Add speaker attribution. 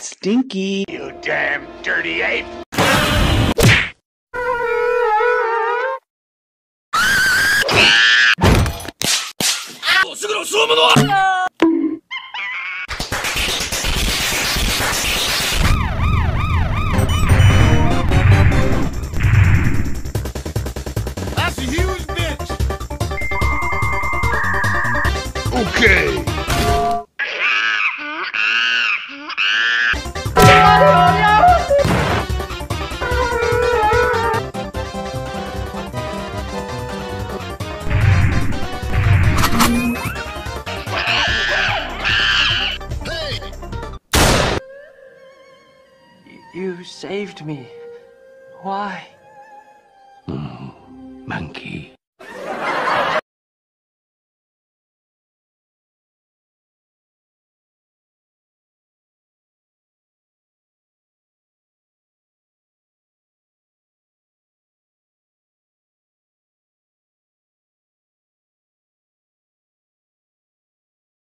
Speaker 1: Stinky.
Speaker 2: You damn dirty ape!
Speaker 3: That's
Speaker 2: Okay!
Speaker 1: You saved me. Why?
Speaker 2: Hmm, monkey.